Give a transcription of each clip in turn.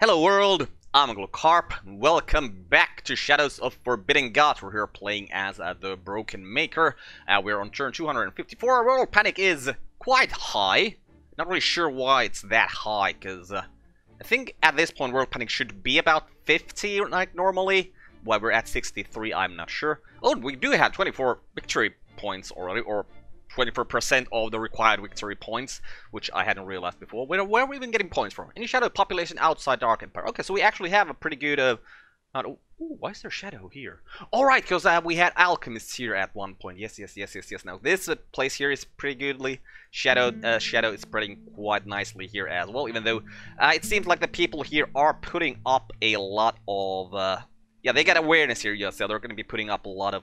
Hello world, I'm Carp. Welcome back to Shadows of Forbidden Gods. We're here playing as uh, the Broken Maker. Uh, we're on turn 254. Our World Panic is quite high. Not really sure why it's that high, because uh, I think at this point World Panic should be about 50 like normally. Why we're at 63, I'm not sure. Oh, we do have 24 victory points already, or 24% of the required victory points, which I hadn't realized before. Where, where are we even getting points from? Any shadow population outside Dark Empire. Okay, so we actually have a pretty good... Uh, not, ooh, why is there shadow here? Alright, because uh, we had alchemists here at one point. Yes, yes, yes, yes, yes. Now, this uh, place here is pretty goodly. Shadow, uh, shadow is spreading quite nicely here as well, even though uh, it seems like the people here are putting up a lot of... Uh, yeah, they got awareness here, yes, so they're going to be putting up a lot of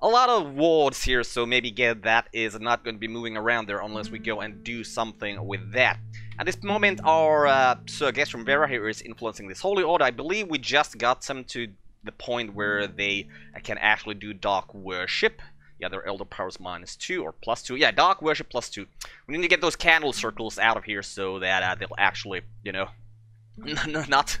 a lot of wards here, so maybe get that is not going to be moving around there unless we go and do something with that. At this moment, our uh, Sir from Vera here is influencing this Holy Order. I believe we just got them to the point where they can actually do Dark Worship. Yeah, their Elder Powers minus 2 or plus 2. Yeah, Dark Worship plus 2. We need to get those candle circles out of here so that uh, they'll actually, you know, not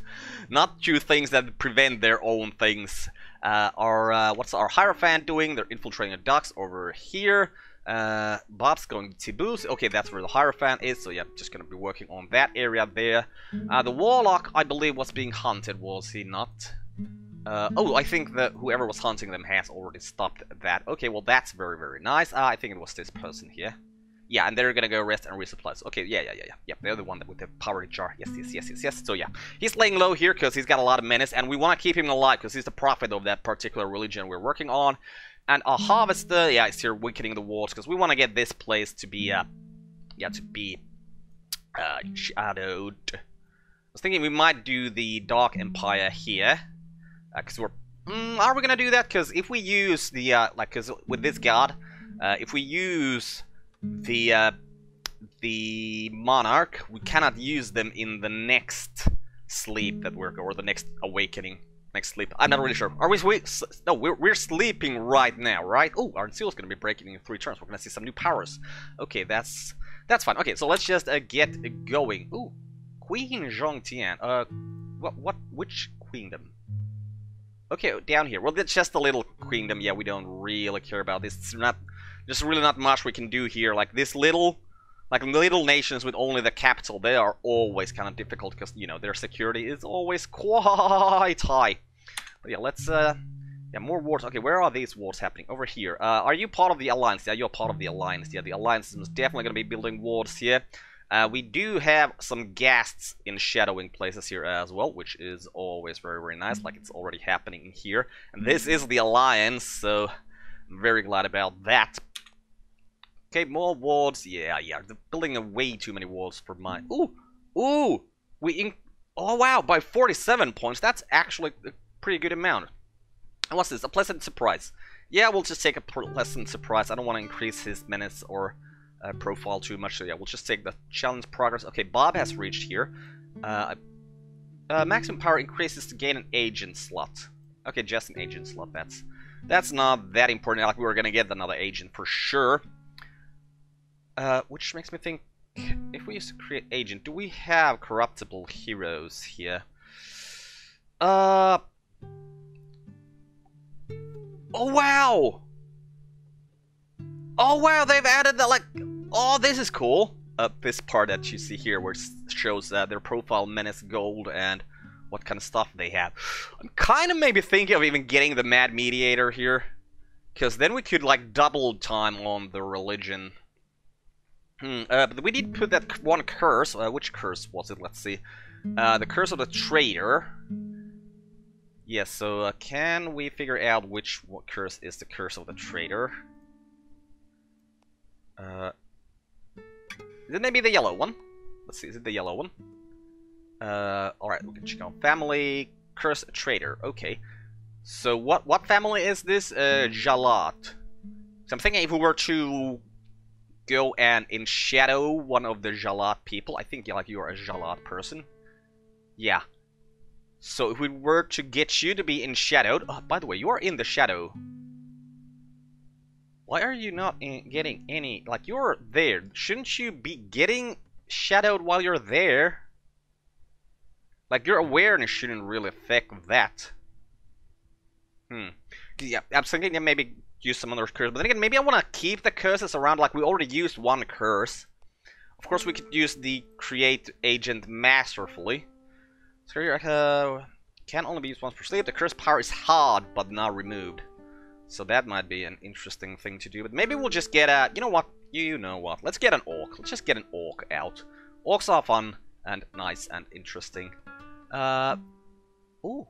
not do things that prevent their own things uh, our uh, what's our Hierophant doing? They're infiltrating the docks over here. Uh, Bob's going to boost. Okay, that's where the Hierophant is. So yeah, just gonna be working on that area there. Uh, the Warlock, I believe, was being hunted. Was he not? Uh, oh, I think that whoever was hunting them has already stopped that. Okay, well that's very very nice. Uh, I think it was this person here. Yeah, and they're gonna go rest and resupply. Okay, yeah, yeah, yeah, yeah. Yeah, they're the one that with the power jar. Yes, yes, yes, yes, yes. So yeah, he's laying low here because he's got a lot of menace, and we want to keep him alive because he's the prophet of that particular religion we're working on. And a harvester, yeah, is here weakening the walls because we want to get this place to be, uh, yeah, to be uh, shadowed. I was thinking we might do the Dark Empire here because uh, we're. Mm, are we gonna do that? Because if we use the uh, like, because with this god, uh, if we use the uh, the monarch, we cannot use them in the next sleep that we're or the next awakening, next sleep. I'm not really sure. Are we? we no, we're we're sleeping right now, right? Oh, our seal's gonna be breaking in three turns. We're gonna see some new powers. Okay, that's that's fine. Okay, so let's just uh, get going. Ooh, Queen Zhongtian. Uh, what what which queendom? Okay, down here. Well, that's just a little queendom. Yeah, we don't really care about this. It's not there's really not much we can do here. Like this little, like little nations with only the capital, they are always kind of difficult because you know their security is always quite high. But yeah, let's uh, yeah, more wars. Okay, where are these wars happening? Over here. Uh, are you part of the alliance? Yeah, you're part of the alliance. Yeah, the alliance is definitely going to be building wars here. Uh, we do have some ghasts in shadowing places here as well, which is always very, very nice, like it's already happening here. And this is the Alliance, so I'm very glad about that. Okay, more wards. Yeah, yeah. They're building way too many walls for my... Ooh! Ooh! We... In oh, wow! By 47 points. That's actually a pretty good amount. And what's this? A pleasant surprise. Yeah, we'll just take a pleasant surprise. I don't want to increase his menace or uh, profile too much. So yeah, we'll just take the challenge progress. Okay, Bob has reached here. Uh, uh, maximum power increases to gain an agent slot. Okay, just an agent slot. That's that's not that important. Like we were gonna get another agent for sure. Uh, which makes me think, if we use to create agent, do we have corruptible heroes here? Uh... Oh, wow! Oh, wow, they've added that, like... Oh, this is cool. Uh, this part that you see here, where shows uh, their profile, menace, gold, and what kind of stuff they have. I'm kind of maybe thinking of even getting the Mad Mediator here. Because then we could, like, double time on the religion Hmm, uh, but we did put that one curse. Uh, which curse was it? Let's see. Uh, the curse of the traitor. Yes, so uh, can we figure out which curse is the curse of the traitor? Uh, is it maybe the yellow one? Let's see, is it the yellow one? Uh, alright, we can check on family, curse traitor, okay. So what what family is this? Uh, Jalat. So I'm thinking if we were to go and in shadow one of the Jalat people. I think like you're a Jalat person. Yeah. So if we were to get you to be in shadowed, oh, by the way, you are in the shadow. Why are you not getting any, like you're there. Shouldn't you be getting shadowed while you're there? Like, your awareness shouldn't really affect that. Hmm. Yeah, I'm thinking yeah, maybe use some other curse. But then again, maybe I want to keep the curses around. Like, we already used one curse. Of course, we could use the create agent masterfully. So here, uh, can only be used once per sleep. The curse power is hard, but not removed. So that might be an interesting thing to do. But maybe we'll just get a... You know what? You know what? Let's get an orc. Let's just get an orc out. Orcs are fun and nice and interesting. Uh... Ooh.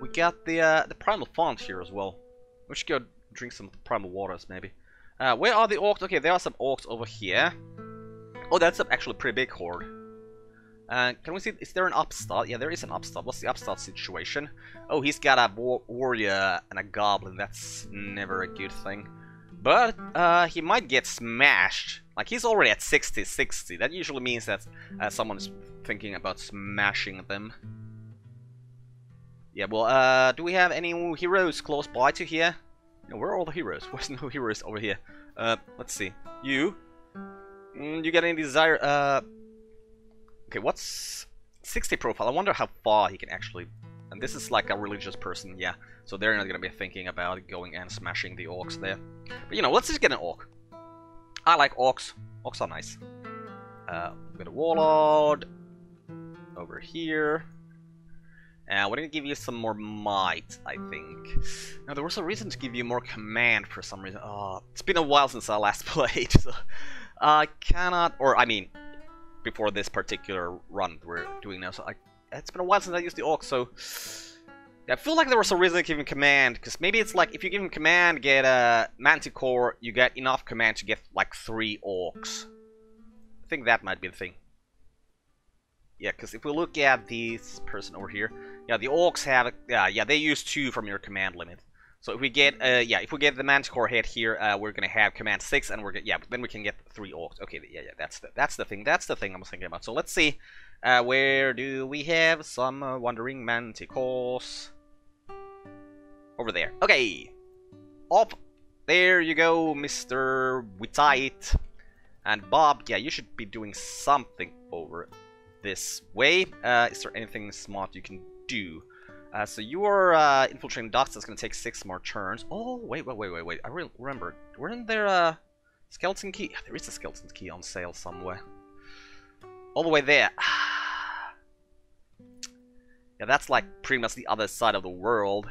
We got the, uh, the primal font here as well. We should go drink some primal waters, maybe. Uh, where are the orcs? Okay, there are some orcs over here. Oh, that's actually a pretty big horde. Uh, can we see, is there an upstart? Yeah, there is an upstart. What's the upstart situation? Oh, he's got a war warrior and a goblin. That's never a good thing. But, uh, he might get smashed. Like, he's already at 60-60. That usually means that uh, someone is thinking about smashing them. Yeah, well, uh, do we have any heroes close by to here? No, where are all the heroes? Where's no heroes over here? Uh, let's see. You? Mm, you get any desire? Uh, okay, what's 60 profile? I wonder how far he can actually... And this is like a religious person, yeah. So they're not gonna be thinking about going and smashing the orcs there. But you know, let's just get an orc. I like orcs. Orcs are nice. Uh, we got a warlord over here. Uh, we're gonna give you some more might, I think. Now, there was a reason to give you more command for some reason. Oh, it's been a while since I last played, so I cannot, or I mean, before this particular run we're doing now. So I, it's been a while since I used the orc, so I feel like there was a reason to give him command, because maybe it's like if you give him command, get a manticore, you get enough command to get like three orcs. I think that might be the thing. Yeah, because if we look at this person over here, yeah, the orcs have, yeah, yeah, they use two from your command limit. So if we get, uh, yeah, if we get the Manticore head here, uh, we're gonna have command six, and we're yeah, then we can get three orcs. Okay, yeah, yeah, that's the, that's the thing, that's the thing I was thinking about. So let's see, uh, where do we have some uh, wandering Manticores? Over there. Okay, off. There you go, Mr. Wittite. And Bob, yeah, you should be doing something over this way. Uh, is there anything smart you can do? Uh, so you are uh, infiltrating docks. That's going to take six more turns. Oh, wait, wait, wait, wait, wait. I re remember. Weren't there a skeleton key? There is a skeleton key on sale somewhere. All the way there. yeah, that's like pretty much the other side of the world.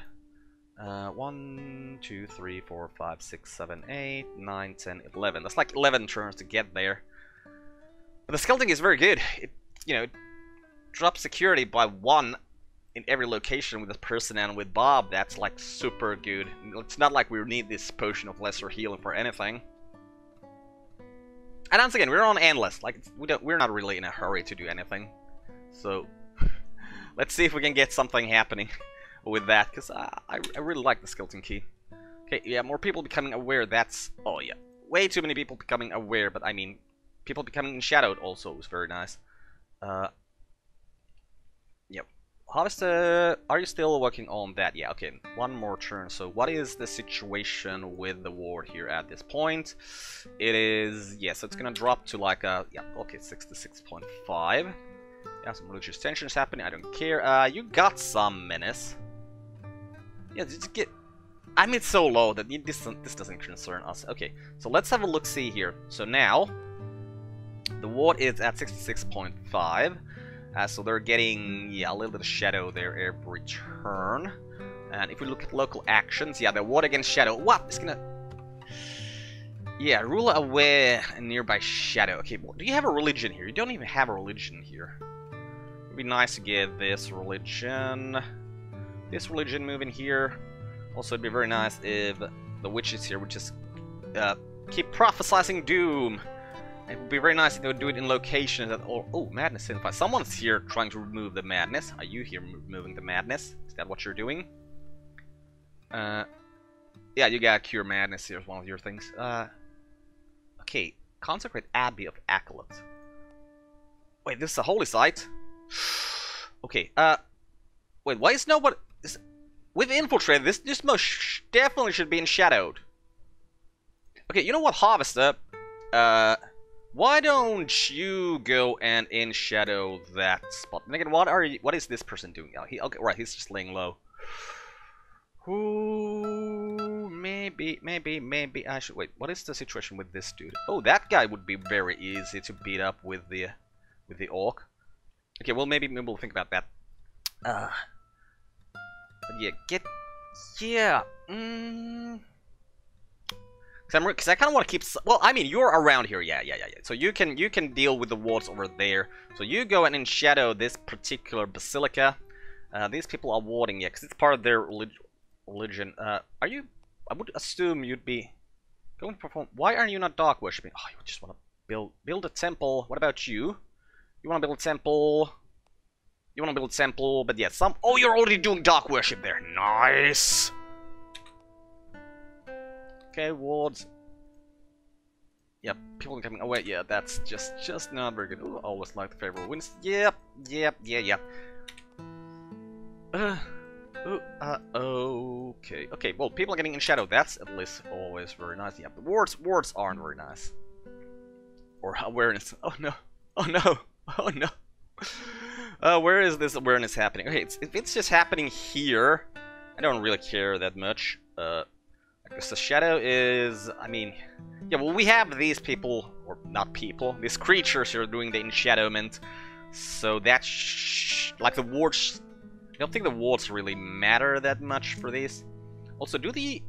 Uh, 1, 2, 3, 4, 5, 6, 7, 8, 9, 10, 11. That's like 11 turns to get there. But the skeleton is very good. It, you know, drops security by 1 in every location with this person and with Bob, that's like super good. It's not like we need this potion of lesser healing for anything. And once again, we're on endless. Like we don't, we're not really in a hurry to do anything. So let's see if we can get something happening with that, because I, I really like the skeleton key. Okay, yeah, more people becoming aware. That's oh yeah, way too many people becoming aware. But I mean, people becoming shadowed also was very nice. Uh, Harvester, are you still working on that? Yeah, okay, one more turn. So what is the situation with the war here at this point? It is, yeah, so it's gonna drop to like a, yeah, okay, 66.5. Yeah, some religious tensions happening, I don't care. Uh, you got some menace. Yeah, just get, I mean, it's so low that this, this doesn't concern us. Okay, so let's have a look-see here. So now, the ward is at 66.5. Uh, so they're getting yeah, a little bit of shadow there every turn. And if we look at local actions, yeah, the ward against shadow. What? It's gonna... Yeah, ruler away a nearby shadow. Okay, well, do you have a religion here? You don't even have a religion here. It'd be nice to get this religion. This religion moving here. Also, it'd be very nice if the witches here would just uh, keep prophesizing doom. It would be very nice if they would do it in locations that... Oh, oh madness signifies. Someone's here trying to remove the madness. Are you here removing the madness? Is that what you're doing? Uh, yeah, you gotta cure madness here is one of your things. Uh, okay, consecrate Abbey of Acolytes. Wait, this is a holy site? okay, uh, wait, why is nobody... Is, with infiltrated, this, this most definitely should be in shadowed. Okay, you know what, Harvester? Uh... Why don't you go and in shadow that spot? And again, what are you, what is this person doing? Oh, he okay, right, he's just laying low. Ooh, maybe, maybe, maybe I should wait. What is the situation with this dude? Oh, that guy would be very easy to beat up with the with the orc. Okay, well maybe maybe we'll think about that. Uh, yeah, get yeah. Mm, because I kind of want to keep. Well, I mean, you're around here. Yeah, yeah, yeah, yeah. So you can you can deal with the wards over there. So you go and in shadow this particular basilica. Uh, these people are warding, yeah, because it's part of their relig religion. Uh, are you? I would assume you'd be going to perform. Why aren't you not dark worshipping? Oh, you just want to build build a temple. What about you? You want to build a temple? You want to build a temple, but yeah, some. Oh, you're already doing dark worship there. Nice. Okay, wards. Yep, people coming away. Yeah, that's just just not very good. Always like the favorable wins. Yep, yep, yeah, yeah. Uh, ooh, uh, okay, okay. Well, people are getting in shadow. That's at least always very nice. Yeah, the wards wards aren't very nice. Or awareness. Oh no. Oh no. Oh no. Uh, where is this awareness happening? Okay, it's, if it's just happening here, I don't really care that much. Uh, because the shadow is, I mean, yeah, well, we have these people, or not people, these creatures who are doing the enshadowment. So that's, like, the wards, I don't think the wards really matter that much for this. Also, do the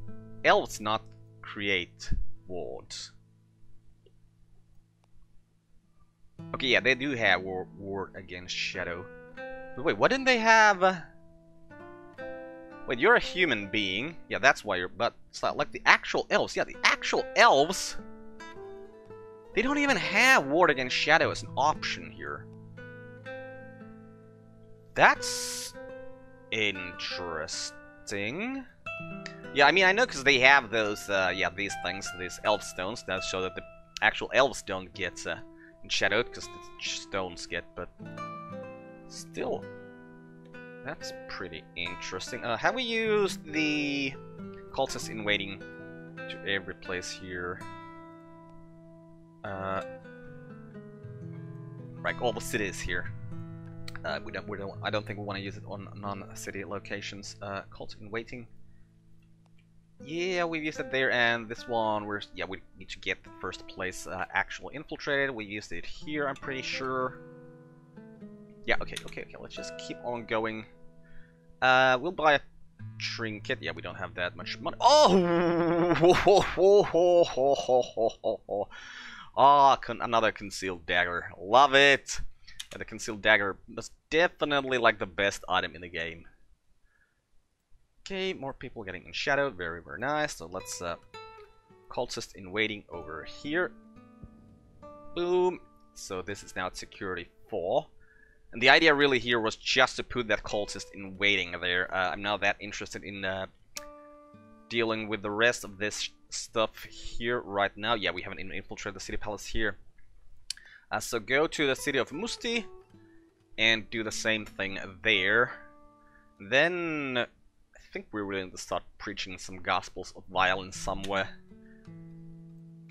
elves not create wards? Okay, yeah, they do have ward, ward against shadow. But wait, what didn't they have? Wait, you're a human being. Yeah, that's why you're... But it's not like the actual elves. Yeah, the actual elves... They don't even have Ward Against Shadow as an option here. That's... Interesting. Yeah, I mean, I know because they have those, uh, yeah, these things, these elf stones that show that the actual elves don't get uh, shadowed because the stones get, but still, that's pretty interesting. Uh, have we used the cultist in waiting to every place here? Uh, right, all the cities here. Uh, we don't, we don't. I don't think we want to use it on non-city locations. Uh, cult in waiting. Yeah, we've used it there, and this one, we're yeah, we need to get the first place uh, actual infiltrated. We used it here, I'm pretty sure. Yeah, okay, okay, okay. Let's just keep on going. Uh, we'll buy a trinket. Yeah, we don't have that much money. Oh! Ah, oh, con another concealed dagger. Love it! Yeah, the concealed dagger was definitely like the best item in the game. Okay, more people getting in shadow. Very, very nice. So let's uh, cultist in waiting over here. Boom. So this is now security 4. And the idea really here was just to put that cultist in waiting there. Uh, I'm not that interested in uh, dealing with the rest of this stuff here right now. Yeah, we haven't infiltrated the city palace here. Uh, so go to the city of Musti and do the same thing there. Then I think we're willing to start preaching some gospels of violence somewhere.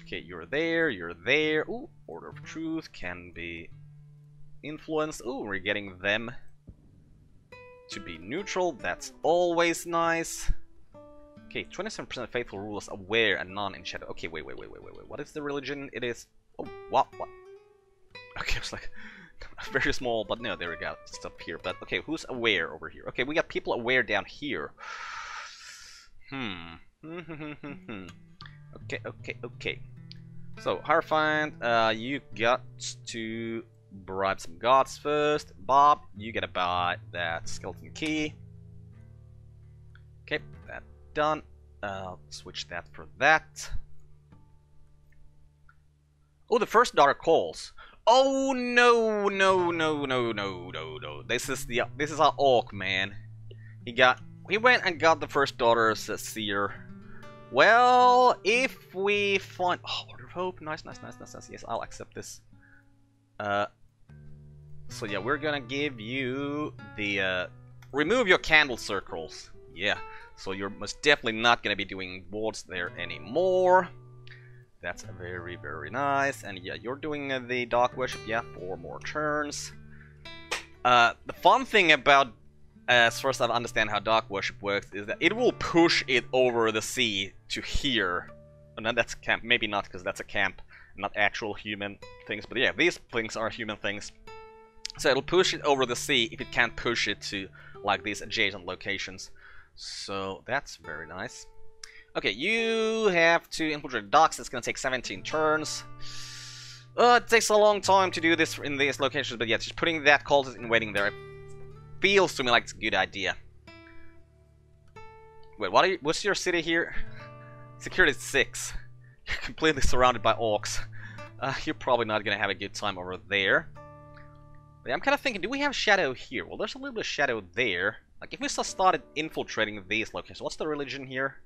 Okay, you're there, you're there. Ooh, Order of Truth can be influence. Oh, we're getting them to be neutral. That's always nice. Okay, 27% faithful rulers aware and non in shadow. Okay, wait, wait, wait, wait, wait, wait. What is the religion? It is. Oh, what? What? Okay, was like very small, but no, there we go. Stuff here. But okay, who's aware over here? Okay, we got people aware down here. Hmm. okay, okay, okay. So, Hierophant, uh, you got to bribe some guards first. Bob, you gotta buy that skeleton key. Okay, that done. Uh, switch that for that. Oh, the first daughter calls. Oh no, no, no, no, no, no, no. This is the this is our orc man. He got he went and got the first daughter as a seer. Well, if we find oh, Order of Hope, nice, nice, nice, nice, nice. Yes, I'll accept this. Uh, so yeah, we're gonna give you the, uh, remove your candle circles. Yeah, so you're most definitely not gonna be doing wards there anymore. That's very, very nice. And yeah, you're doing uh, the Dark Worship, yeah, four more turns. Uh, the fun thing about, as far as I understand how Dark Worship works, is that it will push it over the sea to here. And then that's camp, maybe not, because that's a camp, not actual human things. But yeah, these things are human things. So it'll push it over the sea if it can't push it to, like, these adjacent locations. So that's very nice. Okay, you have to infiltrate docks. It's gonna take 17 turns. Uh, it takes a long time to do this in these locations, but yeah, just putting that cultist in waiting there feels to me like it's a good idea. Wait, what you, what's your city here? Security 6. You're completely surrounded by orcs. Uh, you're probably not gonna have a good time over there. I'm kind of thinking, do we have shadow here? Well, there's a little bit of shadow there. Like, if we just started infiltrating these locations, what's the religion here?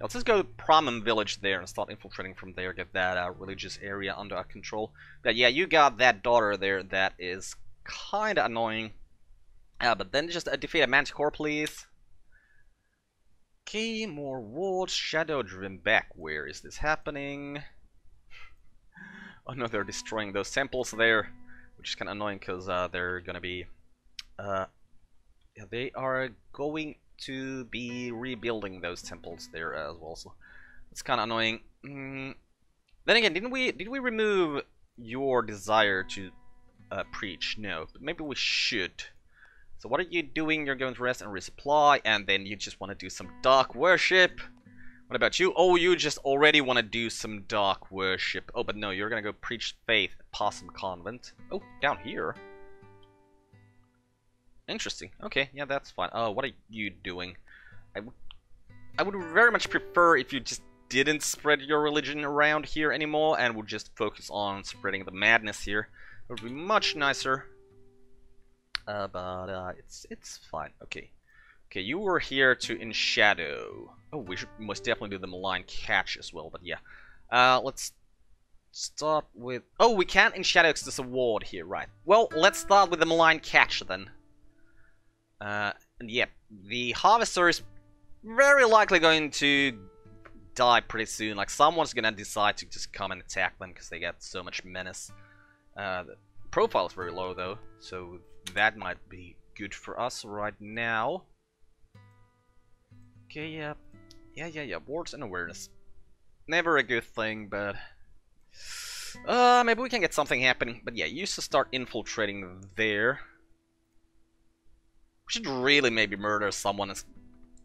Let's just go to village there and start infiltrating from there, get that uh, religious area under our control. But yeah, you got that daughter there that is kinda annoying. Uh, but then just uh, defeat a Manticore, please. Okay, more wards, Shadow driven back. Where is this happening? oh no, they're destroying those temples there, which is kinda annoying because uh, they're gonna be... Uh, yeah, they are going to be rebuilding those temples there as well. So it's kind of annoying. Mm. Then again, didn't we did we remove your desire to uh, preach? No, but maybe we should. So what are you doing? You're going to rest and resupply, and then you just want to do some dark worship. What about you? Oh, you just already want to do some dark worship. Oh, but no, you're gonna go preach faith at Possum Convent. Oh, down here. Interesting. Okay, yeah, that's fine. Oh, what are you doing? I would, I would very much prefer if you just didn't spread your religion around here anymore and would just focus on spreading the madness here. It would be much nicer. Uh, but uh, it's it's fine. Okay. Okay, you were here to in shadow. Oh, we should most definitely do the malign catch as well, but yeah. Uh, let's start with... Oh, we can't in shadow because there's a ward here, right. Well, let's start with the malign catch then. Uh, and yeah, the Harvester is very likely going to die pretty soon. Like, someone's gonna decide to just come and attack them because they get so much menace. Uh, the profile is very low, though, so that might be good for us right now. Okay, yeah. Yeah, yeah, yeah. Wards and awareness. Never a good thing, but... Uh, maybe we can get something happening. But yeah, you to start infiltrating there. We should really maybe murder someone and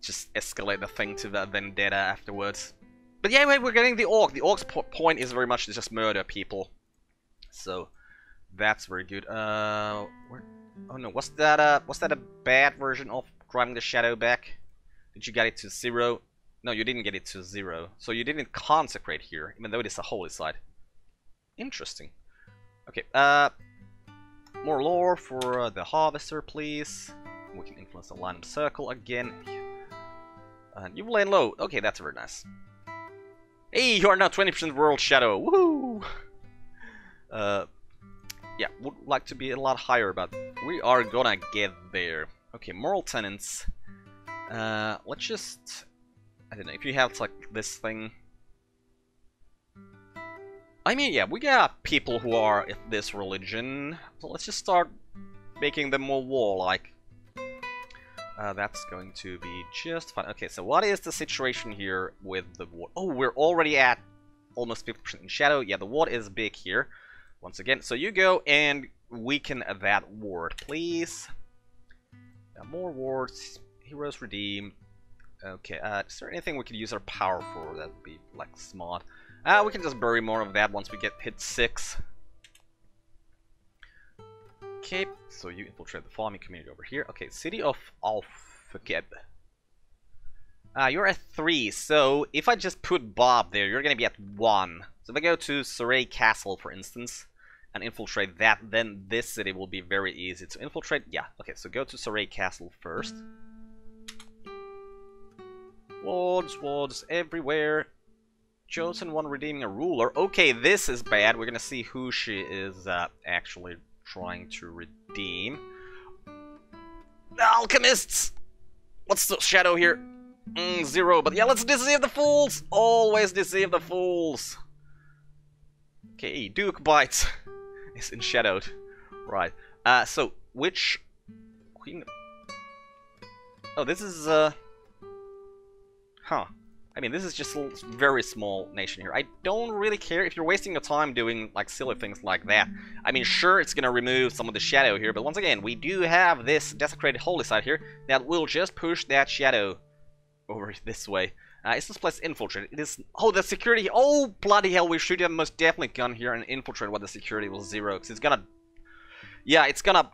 just escalate the thing to the vendetta afterwards. But yeah, wait, we're getting the orc. The orc's po point is very much to just murder people. So, that's very good. Uh, where, oh no, was that a, was that a bad version of driving the shadow back? Did you get it to zero? No, you didn't get it to zero. So you didn't consecrate here, even though it is a holy site. Interesting. Okay, uh, more lore for uh, the harvester, please. We can influence the line of circle again. And you've lain low. Okay, that's very nice. Hey, you are now 20% World Shadow. Woohoo! Uh, yeah, would like to be a lot higher, but we are gonna get there. Okay, Moral Tenants. Uh, let's just... I don't know, if you have, like, this thing... I mean, yeah, we got people who are this religion, so let's just start making them more warlike. Uh, that's going to be just fine. Okay, so what is the situation here with the ward? Oh, we're already at almost 50% in shadow. Yeah, the ward is big here. Once again, so you go and weaken that ward, please. Yeah, more wards. Heroes redeem. Okay, uh, is there anything we could use our power for that would be, like, smart? Uh, we can just bury more of that once we get hit 6. Okay, so you infiltrate the farming community over here. Okay, city of Alfakeb. Uh, you're at 3, so if I just put Bob there, you're gonna be at 1. So if I go to Saray Castle, for instance, and infiltrate that, then this city will be very easy to infiltrate. Yeah, okay, so go to Saray Castle first. Wards, wards everywhere. Chosen one redeeming a ruler. Okay, this is bad. We're gonna see who she is uh, actually trying to redeem. Alchemists! What's the shadow here? Mm, zero, but yeah, let's deceive the fools! Always deceive the fools! Okay, Duke bites is in shadowed. Right. Uh, so, which queen... Oh, this is, uh... Huh. I mean, this is just a very small nation here. I don't really care if you're wasting your time doing, like, silly things like that. I mean, sure, it's gonna remove some of the shadow here, but once again, we do have this desecrated holy site here that will just push that shadow over this way. Uh, is this place infiltrated? It is... Oh, the security... Oh, bloody hell, we should have most definitely gone here and infiltrate while the security was zero, because it's gonna... Yeah, it's gonna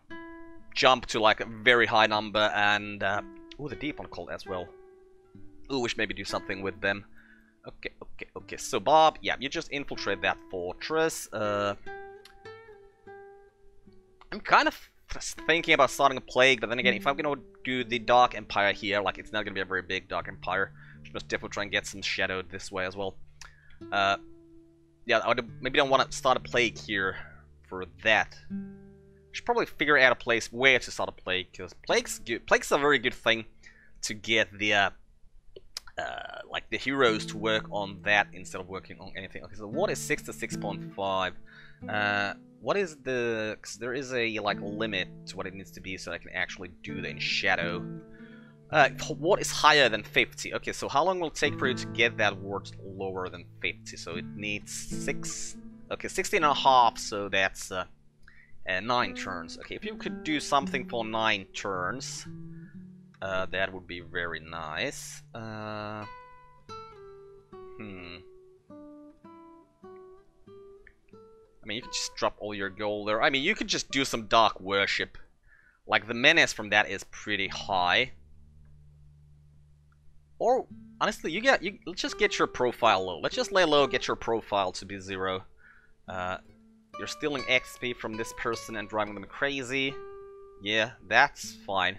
jump to, like, a very high number, and... Uh... Oh, the deep one called as well. Ooh, we should maybe do something with them. Okay, okay, okay. So, Bob, yeah, you just infiltrate that fortress. Uh, I'm kind of thinking about starting a plague, but then again, if I'm gonna do the Dark Empire here, like, it's not gonna be a very big Dark Empire. Should Just definitely try and get some shadowed this way as well. Uh, yeah, I would maybe don't want to start a plague here for that. Should probably figure out a place where to start a plague, because plagues, plagues are a very good thing to get the uh, uh, like the heroes to work on that instead of working on anything. Okay, so what is 6 to 6.5? Uh, what is the... Cause there is a like limit to what it needs to be so I can actually do that in Shadow. Uh, what is higher than 50? Okay, so how long will it take for you to get that word lower than 50? So it needs 6... Okay, 16 and a half, so that's uh, uh, 9 turns. Okay, if you could do something for 9 turns... Uh, that would be very nice. Uh, hmm. I mean, you could just drop all your gold there. I mean, you could just do some Dark Worship. Like, the menace from that is pretty high. Or, honestly, you get, you, let's just get your profile low. Let's just lay low, get your profile to be zero. Uh, you're stealing XP from this person and driving them crazy. Yeah, that's fine.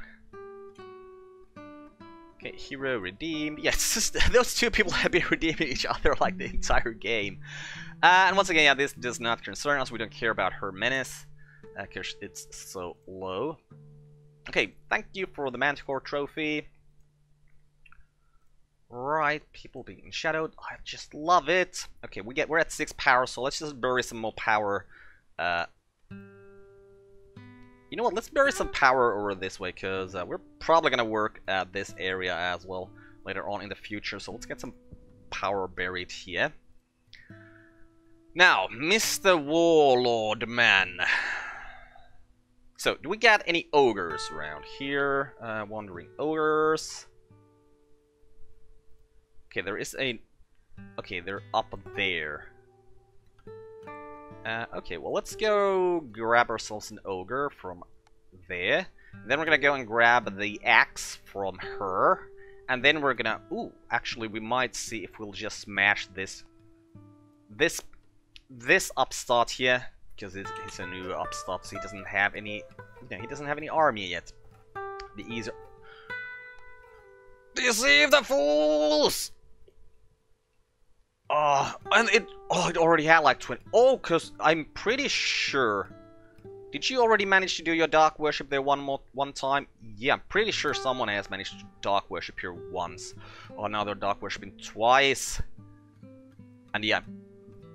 Okay, hero redeemed. Yes, those two people have been redeeming each other like the entire game. Uh, and once again, yeah, this does not concern us. We don't care about her menace because uh, it's so low. Okay, thank you for the Manticore trophy. Right, people being shadowed. I just love it. Okay, we get we're at six power, so let's just bury some more power uh, you know what, let's bury some power over this way, because uh, we're probably going to work at this area as well later on in the future, so let's get some power buried here. Now, Mr. Warlord man. So, do we got any ogres around here? Uh, wandering ogres. Okay, there is a... Okay, they're up there. Uh, okay, well, let's go grab ourselves an ogre from there. Then we're gonna go and grab the axe from her. And then we're gonna... Ooh, actually, we might see if we'll just smash this... This... This upstart here. Because he's a new upstart, so he doesn't have any... You know, he doesn't have any army yet. The easier... Deceive the fools! Oh, and it oh it already had like 20. Oh, cause I'm pretty sure. Did you already manage to do your dark worship there one more one time? Yeah, I'm pretty sure someone has managed to dark worship here once. Oh, now they're dark worshiping twice. And yeah,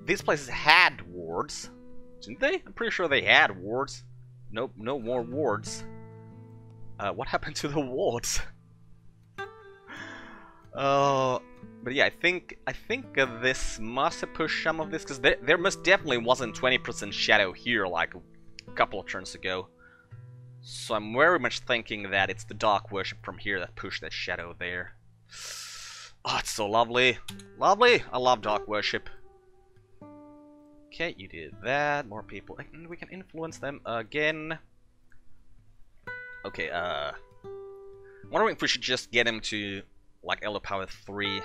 these places had wards, didn't they? I'm pretty sure they had wards. Nope, no more wards. Uh, what happened to the wards? Oh, but yeah, I think I think uh, this must have pushed some of this because there, there most definitely wasn't 20% shadow here like a couple of turns ago. So I'm very much thinking that it's the dark worship from here that pushed that shadow there. Oh, it's so lovely. Lovely! I love dark worship. Okay, you did that. More people. And we can influence them again. Okay, uh... wondering if we should just get him to, like, Elder Power 3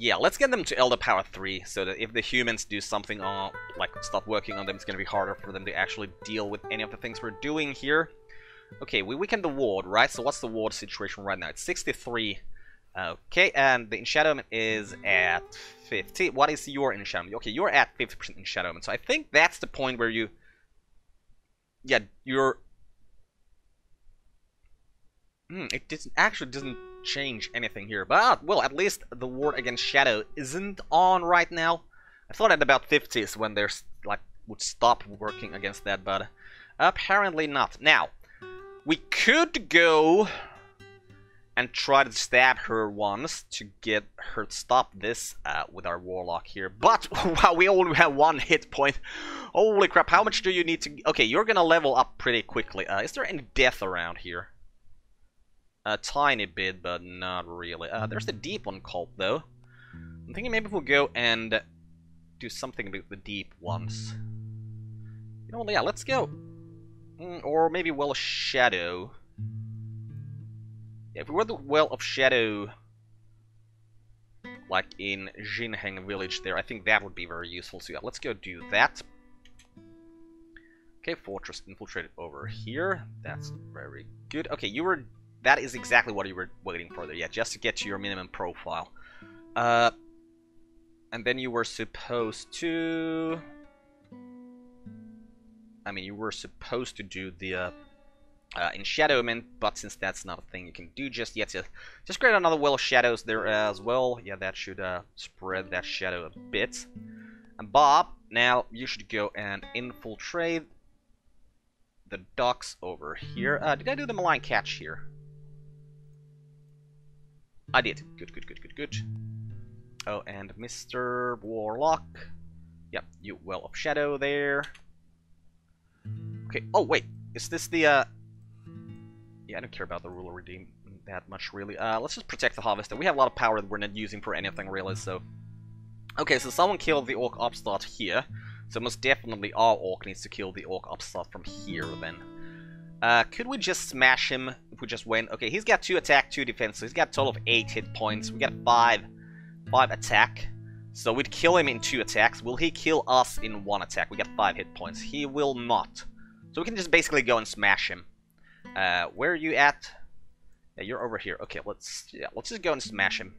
yeah, let's get them to Elder Power 3, so that if the humans do something or, like, stop working on them, it's gonna be harder for them to actually deal with any of the things we're doing here. Okay, we weakened the ward, right? So what's the ward situation right now? It's 63. Okay, and the Enshadowment is at 50. What is your Enshadowment? Okay, you're at 50% Enshadowment, so I think that's the point where you... Yeah, you're... Hmm, it doesn't, actually doesn't change anything here. But, well, at least the ward against Shadow isn't on right now. I thought at about 50s when there's, like, would stop working against that, but apparently not. Now, we could go and try to stab her once to get her to stop this uh, with our warlock here. But wow, we only have one hit point. Holy crap! How much do you need to? Okay, you're gonna level up pretty quickly. Uh, is there any death around here? A tiny bit, but not really. Uh, there's the deep one cult though. I'm thinking maybe we'll go and do something about the deep ones. You know, yeah, let's go. Mm, or maybe Well of Shadow. Yeah, if we were the Well of Shadow, like in Jinheng village there, I think that would be very useful. So yeah, let's go do that. Okay, Fortress infiltrated over here. That's very good. Okay, you were... That is exactly what you were waiting for there. Yeah, just to get to your minimum profile. Uh, and then you were supposed to... I mean, you were supposed to do the uh, uh, Enshadowment, but since that's not a thing you can do just yet, just, just create another Well of Shadows there as well. Yeah, that should uh, spread that shadow a bit. And Bob, now you should go and infiltrate the docks over here. Uh, did I do the malign catch here? I did. Good, good, good, good, good. Oh, and Mr. Warlock. Yep, you Well of Shadow there. Okay, oh wait, is this the, uh... Yeah, I don't care about the Ruler Redeem that much, really. Uh, let's just protect the Harvester. We have a lot of power that we're not using for anything, really, so... Okay, so someone killed the Orc Upstart here. So most definitely our Orc needs to kill the Orc Upstart from here, then. Uh, could we just smash him if we just win? Okay, he's got 2 attack, 2 defense, so he's got a total of 8 hit points. We got 5, 5 attack. So we'd kill him in 2 attacks. Will he kill us in 1 attack? We got 5 hit points. He will not. So we can just basically go and smash him. Uh, where are you at? Yeah, you're over here. Okay, let's yeah, let's just go and smash him.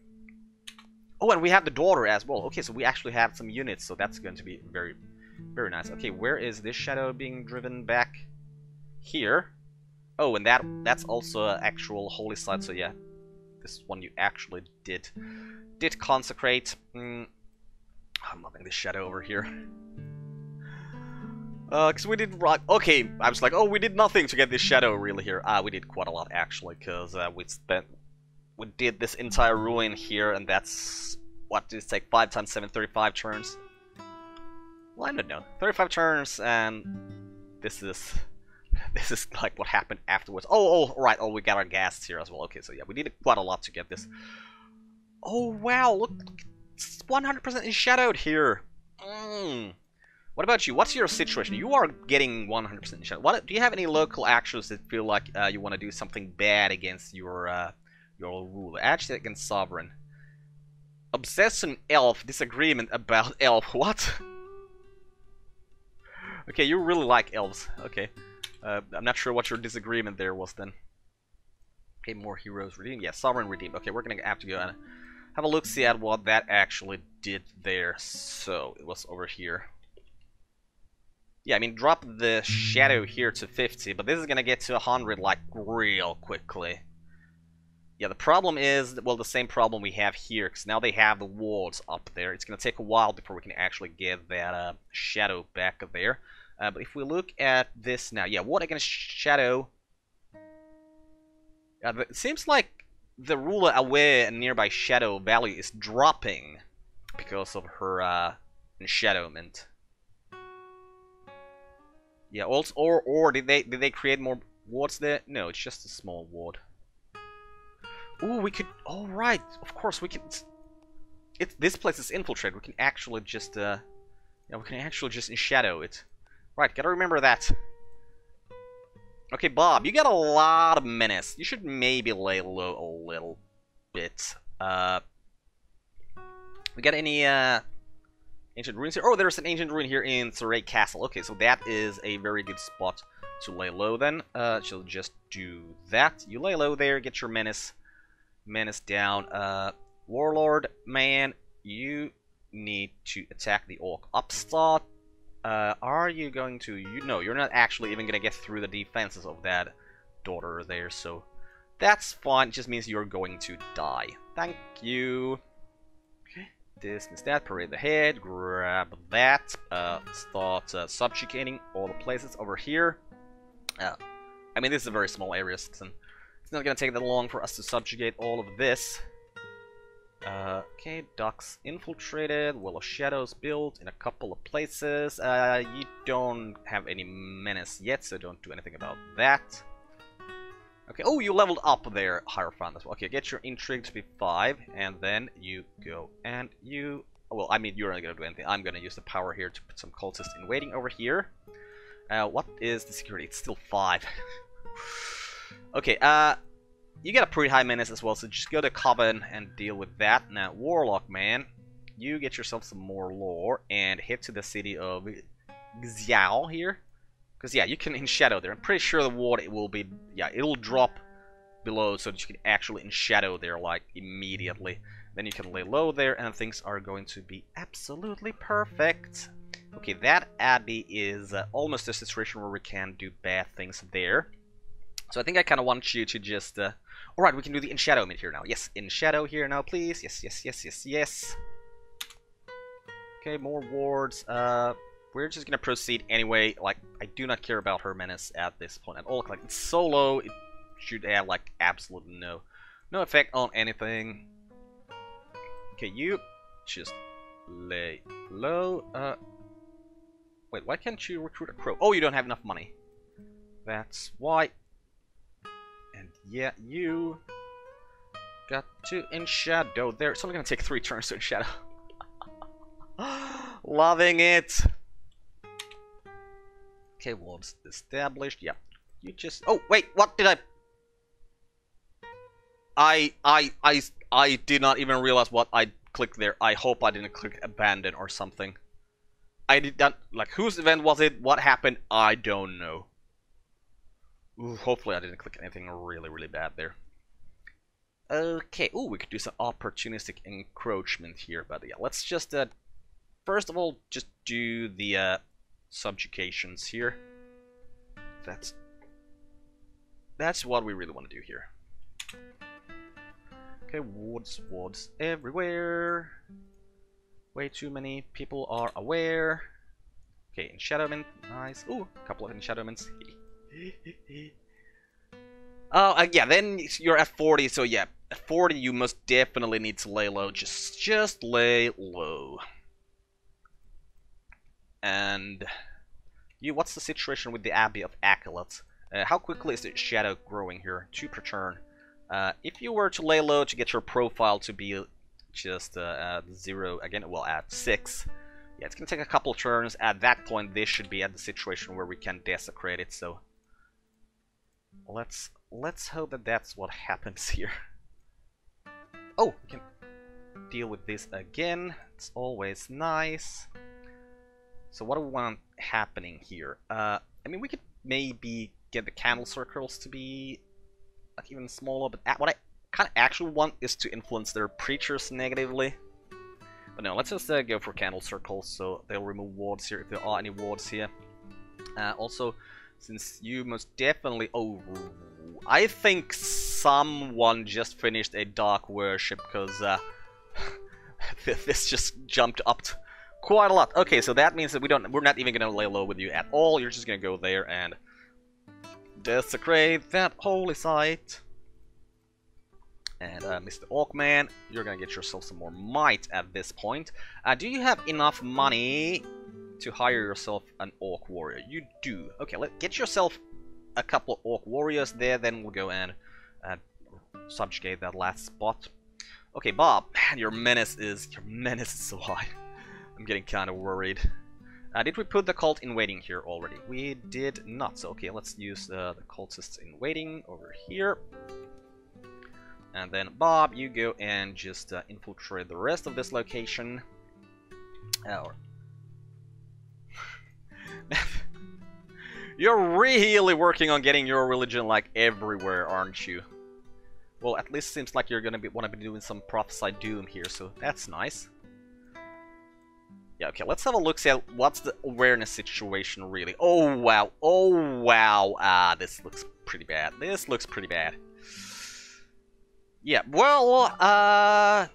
Oh, and we have the daughter as well. Okay, so we actually have some units, so that's going to be very, very nice. Okay, where is this shadow being driven back? Here. Oh, and that that's also an actual holy site, so yeah. This one you actually did did consecrate. Mm, I'm loving this shadow over here. Uh, cause we did right. Okay, I was like, oh, we did nothing to get this shadow really here. Ah, we did quite a lot actually, cause uh, we spent, we did this entire ruin here, and that's what did it take? Five times seven, 35 turns. Well, I don't know, 35 turns, and this is, this is like what happened afterwards. Oh, oh, right. Oh, we got our gas here as well. Okay, so yeah, we needed quite a lot to get this. Oh wow, look, it's 100% is shadowed here. Mm. What about you? What's your situation? You are getting 100% shot. What do you have any local actions that feel like uh, you want to do something bad against your uh, your ruler? Actually, against sovereign. Obsession elf disagreement about elf. What? okay, you really like elves. Okay, uh, I'm not sure what your disagreement there was then. Okay, more heroes redeemed. Yeah, sovereign redeemed. Okay, we're gonna have to go and have a look see at what that actually did there. So it was over here. Yeah, I mean, drop the shadow here to 50, but this is gonna get to 100, like, real quickly. Yeah, the problem is, well, the same problem we have here, because now they have the walls up there. It's gonna take a while before we can actually get that uh, shadow back there. Uh, but if we look at this now, yeah, what against shadow? Uh, it seems like the ruler away and nearby shadow value is dropping because of her uh, enshadowment. Yeah, also, or or did they did they create more wards there? No, it's just a small ward. Ooh, we could. All oh, right, of course we can. This place is infiltrated. We can actually just uh, yeah, we can actually just shadow it. Right, gotta remember that. Okay, Bob, you got a lot of menace. You should maybe lay low a little bit. Uh, we got any uh Ancient ruins here. Oh, there's an ancient ruin here in Surrey Castle. Okay, so that is a very good spot to lay low then. Uh, she'll just do that. You lay low there, get your menace, menace down. Uh, Warlord, man, you need to attack the Orc upstart. Uh, are you going to... You, no, you're not actually even going to get through the defenses of that daughter there, so That's fine, it just means you're going to die. Thank you. Okay, dismiss that, parade the head, grab that, uh, start uh, subjugating all the places over here. Uh, I mean, this is a very small area, so it's not gonna take that long for us to subjugate all of this. Uh, okay, ducks infiltrated, Will of Shadows built in a couple of places. Uh, you don't have any menace yet, so don't do anything about that. Okay, oh, you leveled up there, Hierophant as well. Okay, get your intrigue to be 5, and then you go and you... Well, I mean, you're not gonna do anything. I'm gonna use the power here to put some cultists in waiting over here. Uh, what is the security? It's still 5. okay, uh, you get a pretty high menace as well, so just go to Coven and deal with that. Now, Warlock, man, you get yourself some more lore and head to the city of Xiao here. Because, yeah, you can in shadow there. I'm pretty sure the water it will be, yeah, it'll drop below so that you can actually in shadow there, like, immediately. Then you can lay low there, and things are going to be absolutely perfect. Okay, that abbey is uh, almost a situation where we can do bad things there. So I think I kind of want you to just... Uh, Alright, we can do the in shadow mid here now. Yes, in shadow here now, please. Yes, yes, yes, yes, yes. Okay, more wards. Uh, we're just gonna proceed anyway. Like, I do not care about her menace at this point at all. Like, it's so low, it should have, like, absolutely no, no effect on anything. Okay, you just lay low. Uh, wait, why can't you recruit a crow? Oh, you don't have enough money. That's why. And yeah, you got to in shadow there. It's only gonna take three turns to in shadow. Loving it. Okay, walls established. Yeah, you just. Oh wait, what did I? I I I I did not even realize what I clicked there. I hope I didn't click abandon or something. I did not like whose event was it? What happened? I don't know. Ooh, hopefully I didn't click anything really, really bad there. Okay, ooh, we could do some opportunistic encroachment here, but yeah, let's just, uh, first of all, just do the, uh, subjugations here. That's, that's what we really want to do here. Okay, wards, wards everywhere. Way too many people are aware. Okay, Enshadowment, nice. Ooh, a couple of Enshadowments. Oh, uh, yeah, then you're at 40, so yeah, at 40 you must definitely need to lay low. Just, just lay low. And you, what's the situation with the Abbey of Acolytes? Uh, how quickly is the shadow growing here? Two per turn. Uh, if you were to lay low to get your profile to be just uh, zero again, well, at six, yeah, it's gonna take a couple turns. At that point, this should be at the situation where we can desecrate it. So let's let's hope that that's what happens here. Oh, we can deal with this again. It's always nice. So what do we want happening here? Uh, I mean, we could maybe get the candle circles to be like even smaller, but what I kind of actually want is to influence their preachers negatively. But no, let's just uh, go for candle circles, so they'll remove wards here if there are any wards here. Uh, also, since you most definitely... Oh, I think someone just finished a Dark Worship, because uh, this just jumped up quite a lot. Okay, so that means that we don't, we're not even going to lay low with you at all. You're just going to go there and desecrate that holy site. And uh, Mr. Orkman, you're gonna get yourself some more might at this point. Uh, do you have enough money to hire yourself an Orc Warrior? You do. Okay, let get yourself a couple of Orc Warriors there, then we'll go and uh, subjugate that last spot. Okay, Bob, your menace is your menace is so high. I'm getting kind of worried. Uh, did we put the cult in waiting here already? We did not. So okay, let's use uh, the cultists in waiting over here. And then Bob, you go and just uh, infiltrate the rest of this location. Oh. You're really working on getting your religion like everywhere, aren't you? Well, at least seems like you're gonna be want to be doing some prophesied doom here, so that's nice. Yeah, okay, let's have a look see what's the awareness situation really. Oh wow, oh wow, ah, this looks pretty bad. This looks pretty bad. Yeah, well, uh...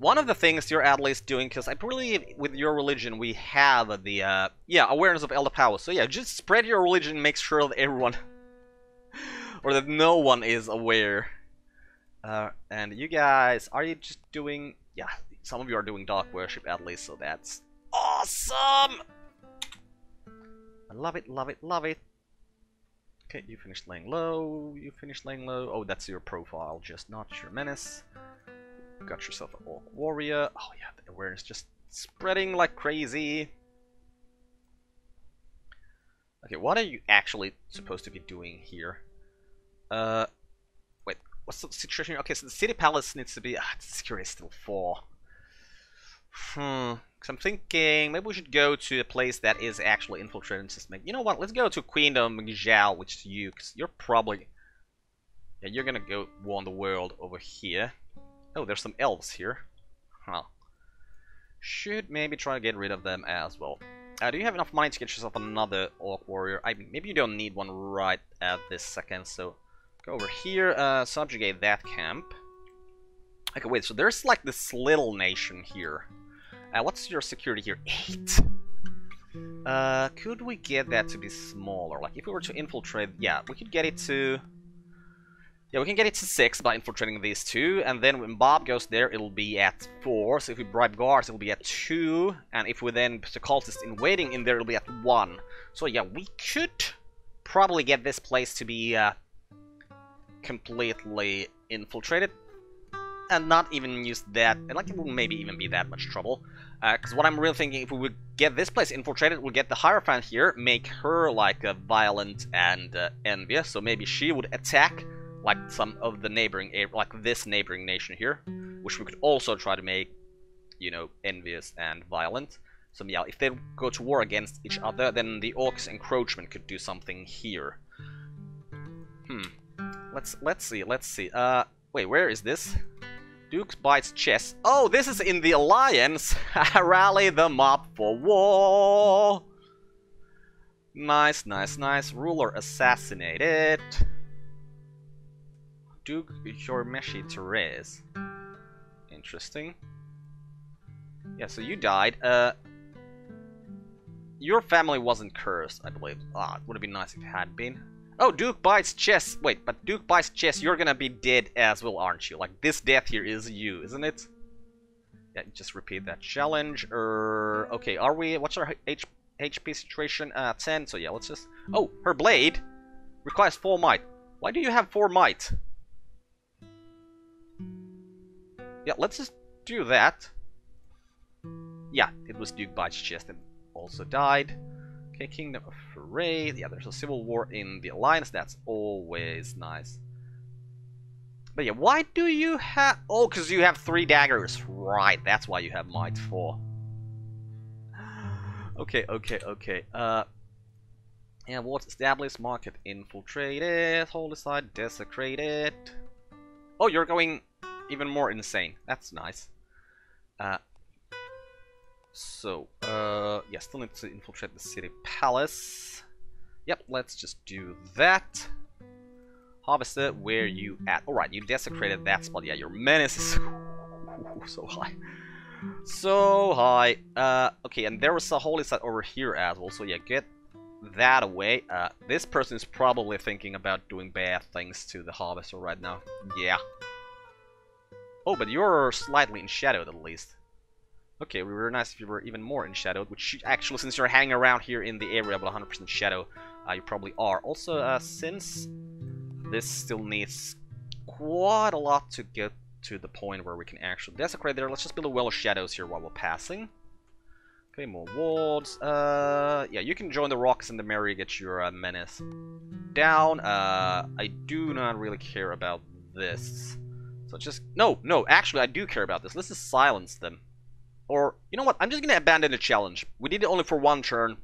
One of the things you're at least doing, because I believe with your religion we have the, uh, yeah, awareness of elder power. So yeah, just spread your religion make sure that everyone, or that no one is aware. Uh, and you guys, are you just doing, yeah, some of you are doing dark worship at least, so that's awesome! I love it, love it, love it. Okay, you finished laying low, you finished laying low. Oh, that's your profile, just not your menace. Got yourself an orc warrior. Oh yeah, the awareness just spreading like crazy. Okay, what are you actually supposed to be doing here? Uh, wait, what's the situation? Okay, so the city palace needs to be... Ah, security is still 4. Hmm, because I'm thinking maybe we should go to a place that is actually infiltrated make... You know what, let's go to Queendom Zhao, which is you, because you're probably... Yeah, you're gonna go warn the world over here. Oh, there's some elves here. Huh. Should maybe try to get rid of them as well. Uh, do you have enough money to get yourself another Orc Warrior? I maybe you don't need one right at this second, so... Go over here, uh, subjugate that camp. Okay, wait, so there's like this little nation here. Uh, what's your security here? Eight! Uh, could we get that to be smaller? Like, if we were to infiltrate... Yeah, we could get it to... Yeah, we can get it to 6 by infiltrating these two, and then when Bob goes there, it'll be at 4, so if we bribe guards, it'll be at 2, and if we then put the cultists in waiting in there, it'll be at 1. So yeah, we could probably get this place to be uh, completely infiltrated, and not even use that, and like it wouldn't maybe even be that much trouble. Because uh, what I'm really thinking, if we would get this place infiltrated, we'll get the Hierophant here, make her like uh, violent and uh, envious, so maybe she would attack like some of the neighboring, like this neighboring nation here, which we could also try to make, you know, envious and violent. So yeah, if they go to war against each other, then the Orcs' encroachment could do something here. Hmm. Let's let's see, let's see. Uh, wait, where is this? Duke bites chest. Oh, this is in the Alliance! Rally the mob for war! Nice, nice, nice. Ruler assassinated. Duke Jormeshi Therese. Interesting. Yeah, so you died. Uh, your family wasn't cursed, I believe. Ah, it would have been nice if it had been. Oh, Duke bites chess. Wait, but Duke bites chess. You're gonna be dead as well, aren't you? Like, this death here is you, isn't it? Yeah, just repeat that challenge. Er, okay, are we... What's our H HP situation? Uh, 10. So yeah, let's just... Oh, her blade requires 4 might. Why do you have 4 might? Yeah, let's just do that. Yeah, it was Duke Bites Chest and also died. Okay, Kingdom of Foray. Yeah, there's a civil war in the Alliance. That's always nice. But yeah, why do you have... Oh, because you have three daggers. Right, that's why you have Might 4. Okay, okay, okay. Uh, yeah, what's established? Market infiltrated. Holy side desecrated. Oh, you're going even more insane. That's nice. Uh, so, uh, yeah, still need to infiltrate the city palace. Yep, let's just do that. Harvester, where you at? Alright, you desecrated that spot. Yeah, your menace is so high. So high. Uh, okay, and there was a holy site over here as well. So yeah, get that away. Uh, this person is probably thinking about doing bad things to the harvester right now. Yeah. Oh, but you're slightly in shadowed at least. Okay, would be nice if you were even more in shadow, which actually, since you're hanging around here in the area with 100% shadow, uh, you probably are. Also, uh, since this still needs quite a lot to get to the point where we can actually desecrate there, let's just build a well of shadows here while we're passing. Okay, more wards. Uh, yeah, you can join the rocks and the Mary, get your uh, menace down. Uh, I do not really care about this. So just... No, no, actually I do care about this. Let's just silence them. Or, you know what, I'm just gonna abandon the challenge. We did it only for one turn.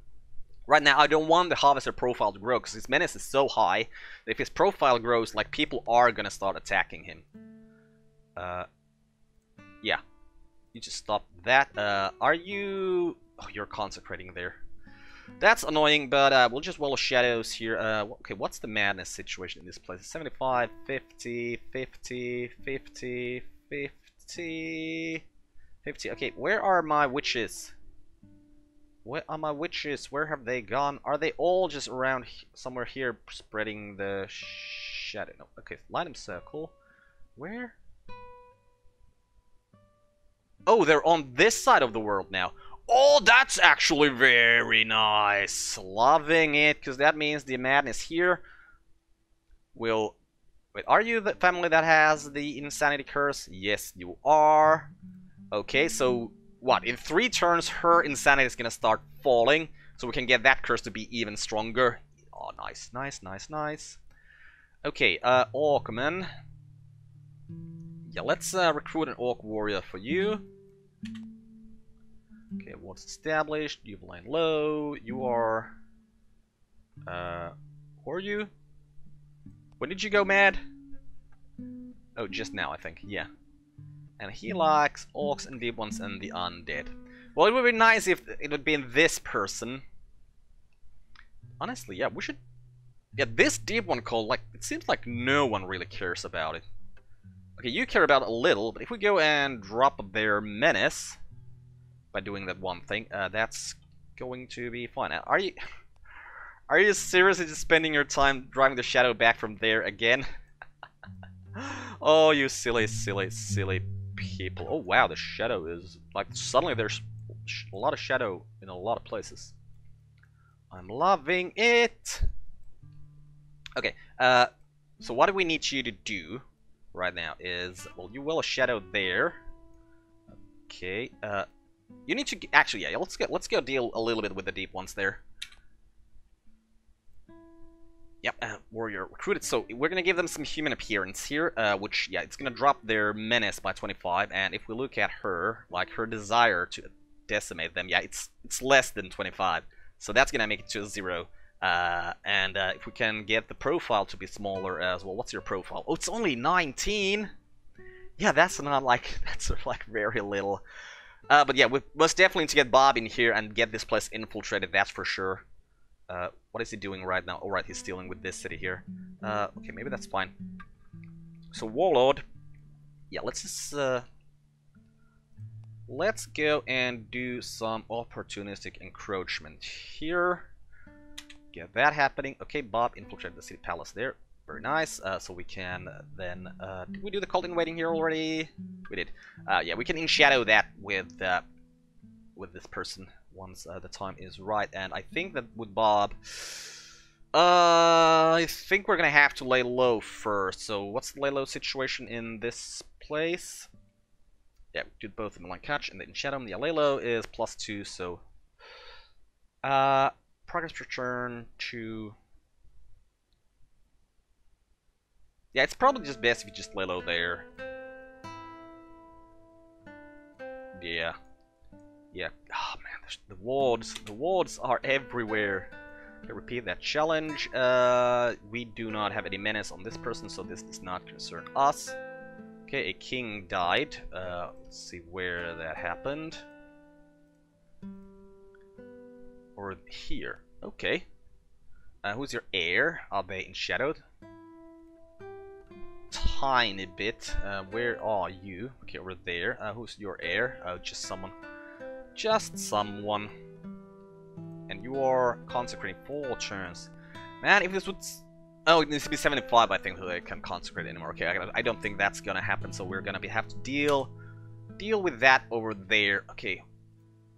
Right now, I don't want the Harvester profile to grow, because his menace is so high, if his profile grows, like, people are gonna start attacking him. Uh, yeah. You just stop that. Uh, are you... Oh, you're consecrating there. That's annoying, but uh, we'll just wall shadows here. Uh, okay, what's the madness situation in this place? 75, 50, 50, 50, 50, 50. Okay, where are my witches? Where are my witches? Where have they gone? Are they all just around somewhere here spreading the shadow? No, okay, line them circle. Where? Oh, they're on this side of the world now. Oh, that's actually very nice. Loving it, because that means the madness here will... Wait, are you the family that has the insanity curse? Yes, you are. Okay, so what? In three turns, her insanity is gonna start falling, so we can get that curse to be even stronger. Oh, nice, nice, nice, nice. Okay, uh, Orkman. Yeah, let's uh, recruit an Orc warrior for you. Okay, what's established? You've line low. You are... Uh, who are you? When did you go mad? Oh, just now, I think. Yeah. And he likes orcs and deep ones and the undead. Well, it would be nice if it would be in this person. Honestly, yeah, we should... Yeah, this deep one call, like, it seems like no one really cares about it. Okay, you care about it a little, but if we go and drop their menace by doing that one thing, uh, that's going to be fun. Are you... Are you seriously just spending your time driving the shadow back from there again? oh, you silly, silly, silly people. Oh, wow, the shadow is... Like, suddenly there's a lot of shadow in a lot of places. I'm loving it! Okay, uh, so what do we need you to do right now is... Well, you will a shadow there. Okay, uh, you need to actually, yeah. Let's go. Let's go deal a little bit with the deep ones there. Yep, uh, warrior recruited. So we're gonna give them some human appearance here, uh, which yeah, it's gonna drop their menace by 25. And if we look at her, like her desire to decimate them, yeah, it's it's less than 25. So that's gonna make it to zero. Uh, and uh, if we can get the profile to be smaller as well, what's your profile? Oh, it's only 19. Yeah, that's not like that's like very little. Uh, but yeah, we must definitely need to get Bob in here and get this place infiltrated, that's for sure. Uh, what is he doing right now? Alright, oh, he's dealing with this city here. Uh, okay, maybe that's fine. So, Warlord. Yeah, let's just, uh, Let's go and do some opportunistic encroachment here. Get that happening. Okay, Bob infiltrated the city palace there. Very nice. Uh, so we can then... Uh, did we do the cult in waiting here already? We did. Uh, yeah, we can in shadow that with uh, with this person once uh, the time is right. And I think that with Bob... Uh, I think we're gonna have to lay low first. So what's the lay low situation in this place? Yeah, do both in one catch and then shadow. The lay low is plus two, so... Uh, progress return to Yeah, it's probably just best if you just lay low there. Yeah. Yeah. Oh man, the wards, the wards are everywhere. Okay, repeat that challenge. Uh, we do not have any menace on this person, so this does not concern us. Okay, a king died. Uh, let's see where that happened. Or here. Okay. Uh, who's your heir? Are they in enshadowed? Tiny bit. Uh, where are you? Okay, over there. Uh, who's your heir? Oh, just someone. Just someone. And you are consecrating four turns. Man, if this would... Oh, it needs to be 75, I think, so I can consecrate anymore. Okay, I, I don't think that's gonna happen, so we're gonna be, have to deal deal with that over there. Okay.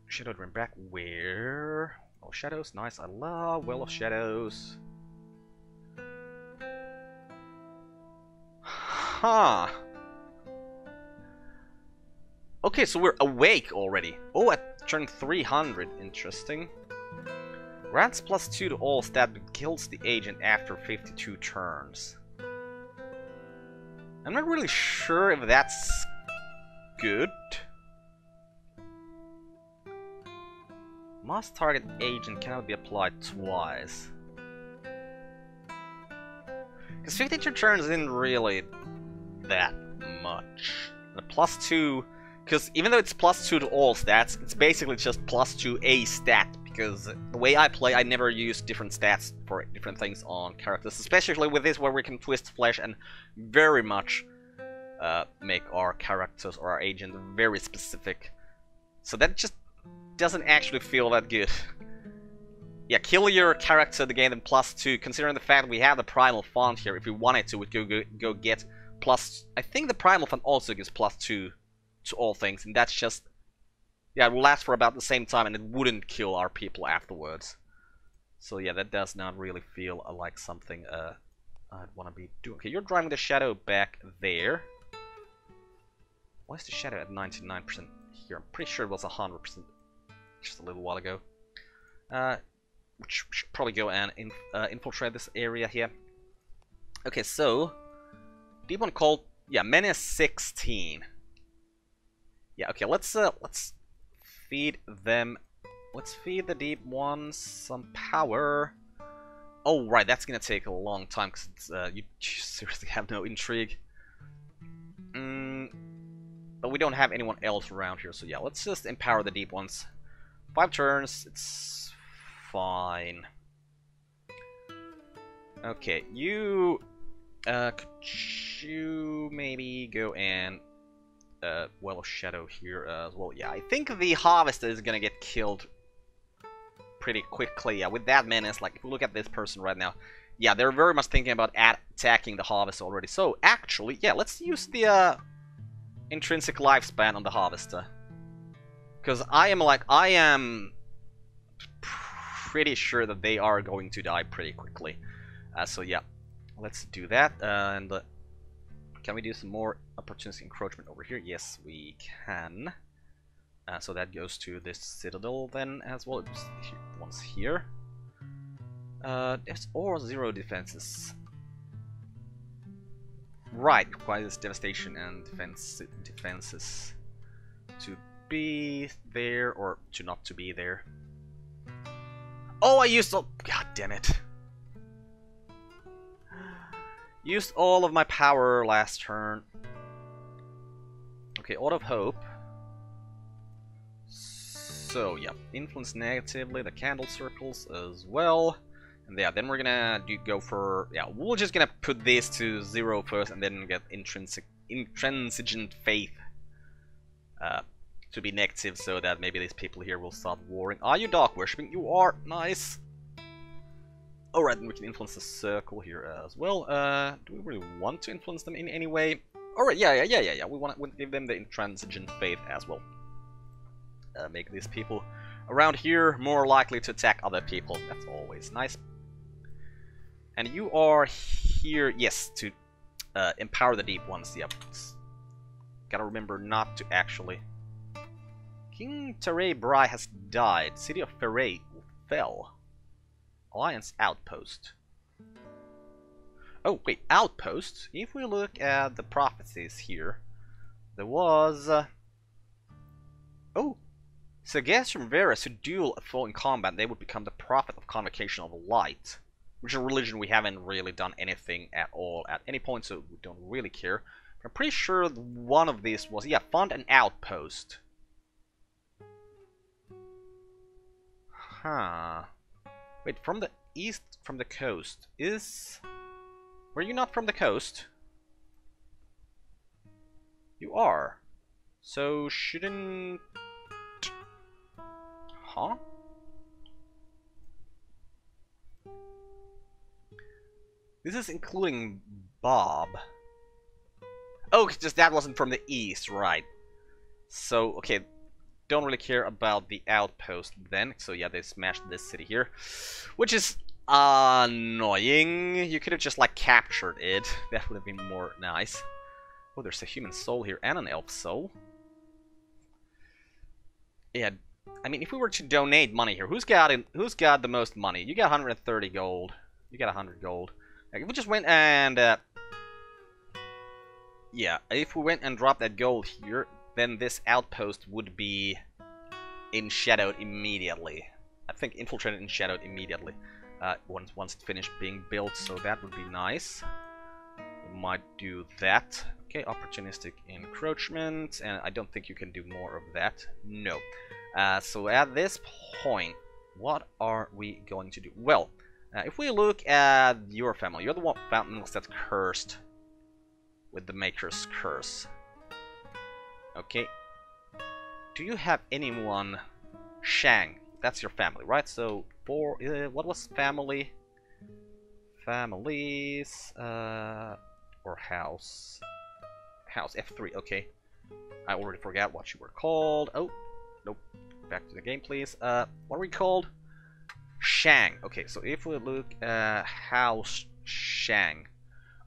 Shadow Dream back. Where? Oh, shadows. Nice. I love Well of Shadows. Huh. Okay, so we're awake already. Oh, at turn 300. Interesting. Grants plus 2 to all stat but kills the agent after 52 turns. I'm not really sure if that's good. Must target agent cannot be applied twice. Because 52 turns isn't really that much. The plus two, because even though it's plus two to all stats, it's basically just plus two a stat, because the way I play, I never use different stats for different things on characters, especially with this where we can twist flesh and very much uh, make our characters or our agent very specific. So that just doesn't actually feel that good. yeah, kill your character to gain them plus 2, considering the fact we have the Primal Font here, if we wanted to, we'd go, go, go get plus... I think the Primal Font also gives plus 2 to all things, and that's just... Yeah, it will last for about the same time, and it wouldn't kill our people afterwards. So yeah, that does not really feel uh, like something uh, I'd want to be doing. Okay, you're driving the Shadow back there. Why is the Shadow at 99% here? I'm pretty sure it was 100% just a little while ago. Uh, which should probably go and in, uh, infiltrate this area here. Okay, so deep one called yeah menace 16. Yeah, okay, let's uh let's feed them. Let's feed the deep ones some power. Oh right, that's gonna take a long time because uh, you seriously have no intrigue. Mm, but we don't have anyone else around here, so yeah, let's just empower the deep ones. Five turns, it's fine. Okay, you... Uh, could you maybe go and... Uh, Well Shadow here as well? Yeah, I think the Harvester is gonna get killed pretty quickly. Yeah, with that menace, like, if we look at this person right now, yeah, they're very much thinking about attacking the Harvester already. So, actually, yeah, let's use the, uh, intrinsic lifespan on the Harvester. Because I am like, I am pretty sure that they are going to die pretty quickly. Uh, so yeah, let's do that. And uh, can we do some more opportunistic encroachment over here? Yes, we can. Uh, so that goes to this citadel then as well. It's once here. Uh, there's or zero defenses. Right, requires devastation and defense defenses to be there or to not to be there. Oh, I used all... God damn it. Used all of my power last turn. Okay, out of hope. So, yeah, influence negatively the candle circles as well. And yeah, then we're gonna do go for... Yeah, we're just gonna put this to zero first and then get intrinsic, intransigent faith. Uh, to be negative so that maybe these people here will start warring. Are you dark worshipping? You are! Nice! Alright, then we can influence the circle here as well. Uh, do we really want to influence them in any way? Alright, yeah, yeah, yeah, yeah, yeah. We want to give them the intransigent faith as well. Uh, make these people around here more likely to attack other people. That's always nice. And you are here, yes, to uh, empower the deep ones. Yep. Gotta remember not to actually King Teray Bry has died. City of Ferray fell. Alliance Outpost. Oh, wait, Outpost? If we look at the prophecies here, there was... Uh... Oh! Sagacious from Varus who duel a foe in combat, they would become the Prophet of Convocation of Light. Which is a religion we haven't really done anything at all at any point, so we don't really care. But I'm pretty sure one of these was, yeah, Fund an Outpost. Huh. Wait, from the east, from the coast, is... Were you not from the coast? You are. So, shouldn't... Huh? This is including Bob. Oh, just that wasn't from the east, right. So, okay, don't really care about the outpost then. So yeah, they smashed this city here. Which is annoying. You could have just like captured it. That would have been more nice. Oh, there's a human soul here and an elf soul. Yeah, I mean, if we were to donate money here, who's got in, who's got the most money? You got 130 gold. You got 100 gold. Like, if we just went and uh, yeah, if we went and dropped that gold here, then this outpost would be in shadowed immediately. I think infiltrated and shadowed immediately uh, once once it finished being built, so that would be nice. We might do that. Okay, opportunistic encroachment, and I don't think you can do more of that. No. Uh, so at this point, what are we going to do? Well, uh, if we look at your family, you're the one family that's cursed with the Maker's Curse. Okay. Do you have anyone... Shang, that's your family, right? So, for... Uh, what was family? Families... Uh, or house? House, F3, okay. I already forgot what you were called. Oh, nope. Back to the game, please. Uh, what are we called? Shang. Okay, so if we look at House Shang.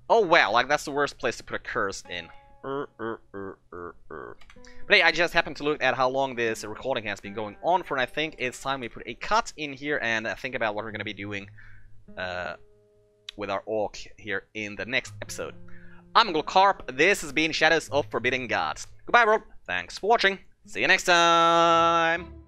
Oh, wow, like that's the worst place to put a curse in. Er, er, er. But hey, I just happened to look at how long this recording has been going on for, and I think it's time we put a cut in here and think about what we're going to be doing uh, with our orc here in the next episode. I'm Carp. This has been Shadows of Forbidden Gods. Goodbye, world. Thanks for watching. See you next time.